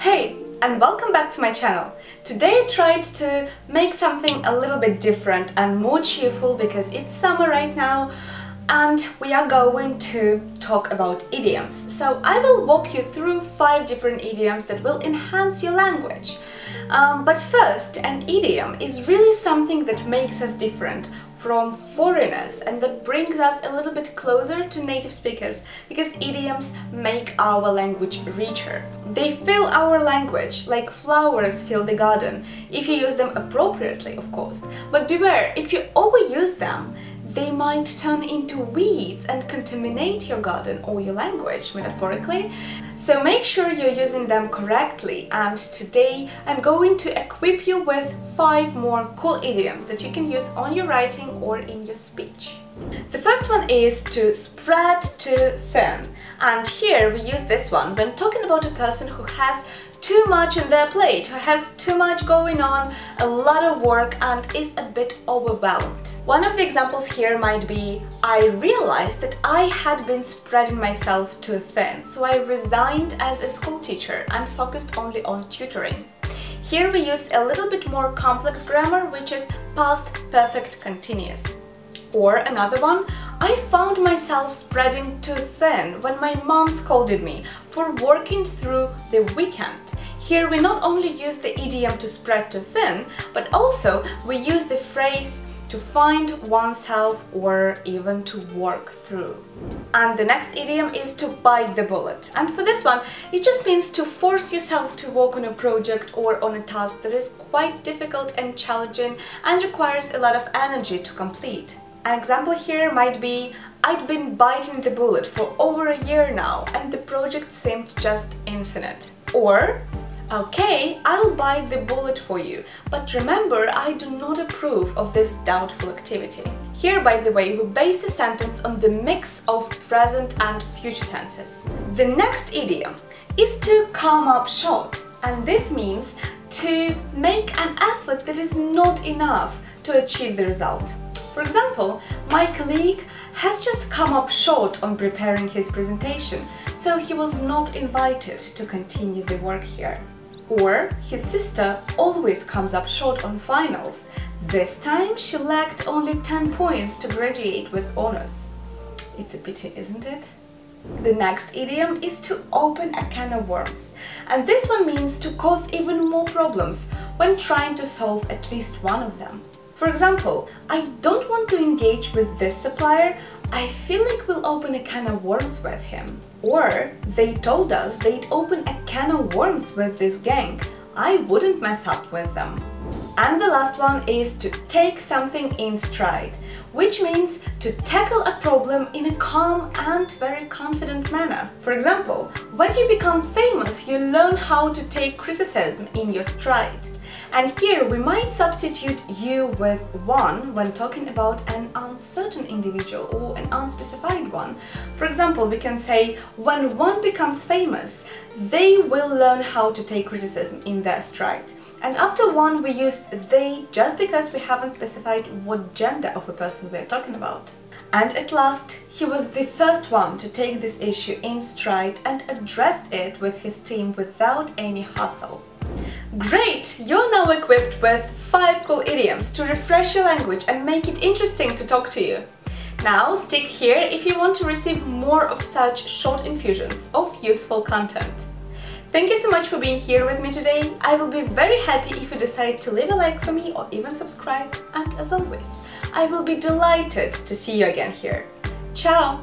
Hey, and welcome back to my channel. Today I tried to make something a little bit different and more cheerful because it's summer right now and we are going to talk about idioms. So I will walk you through five different idioms that will enhance your language. Um, but first, an idiom is really something that makes us different from foreigners and that brings us a little bit closer to native speakers because idioms make our language richer. They fill our language like flowers fill the garden, if you use them appropriately, of course. But beware, if you overuse them, they might turn into weeds and contaminate your garden or your language, metaphorically. So make sure you're using them correctly and today I'm going to equip you with five more cool idioms that you can use on your writing or in your speech. The first one is to spread too thin and here we use this one when talking about a person who has too much on their plate, who has too much going on, a lot of work and is a bit overwhelmed. One of the examples here might be, I realized that I had been spreading myself too thin, so I resigned as a school teacher and focused only on tutoring. Here we use a little bit more complex grammar, which is past perfect continuous. Or another one, I found myself spreading too thin when my mom scolded me for working through the weekend. Here we not only use the idiom to spread too thin, but also we use the phrase to find oneself or even to work through. And the next idiom is to bite the bullet. And for this one, it just means to force yourself to work on a project or on a task that is quite difficult and challenging and requires a lot of energy to complete. An example here might be I'd been biting the bullet for over a year now and the project seemed just infinite. Or Okay, I'll bite the bullet for you, but remember I do not approve of this doubtful activity. Here, by the way, we base the sentence on the mix of present and future tenses. The next idiom is to come up short, and this means to make an effort that is not enough to achieve the result. For example, my colleague has just come up short on preparing his presentation, so he was not invited to continue the work here. Or his sister always comes up short on finals. This time she lacked only 10 points to graduate with honors. It's a pity, isn't it? The next idiom is to open a can of worms. And this one means to cause even more problems when trying to solve at least one of them. For example, I don't want to engage with this supplier, I feel like we'll open a can of worms with him. Or they told us they'd open a can of worms with this gang, I wouldn't mess up with them. And the last one is to take something in stride, which means to tackle a problem in a calm and very confident manner. For example, when you become famous, you learn how to take criticism in your stride. And here we might substitute you with one when talking about an uncertain individual or an unspecified one. For example, we can say, when one becomes famous, they will learn how to take criticism in their stride. And after one, we use they just because we haven't specified what gender of a person we're talking about. And at last, he was the first one to take this issue in stride and addressed it with his team without any hustle. Great! You're now equipped with 5 cool idioms to refresh your language and make it interesting to talk to you. Now stick here if you want to receive more of such short infusions of useful content. Thank you so much for being here with me today. I will be very happy if you decide to leave a like for me or even subscribe. And as always, I will be delighted to see you again here. Ciao!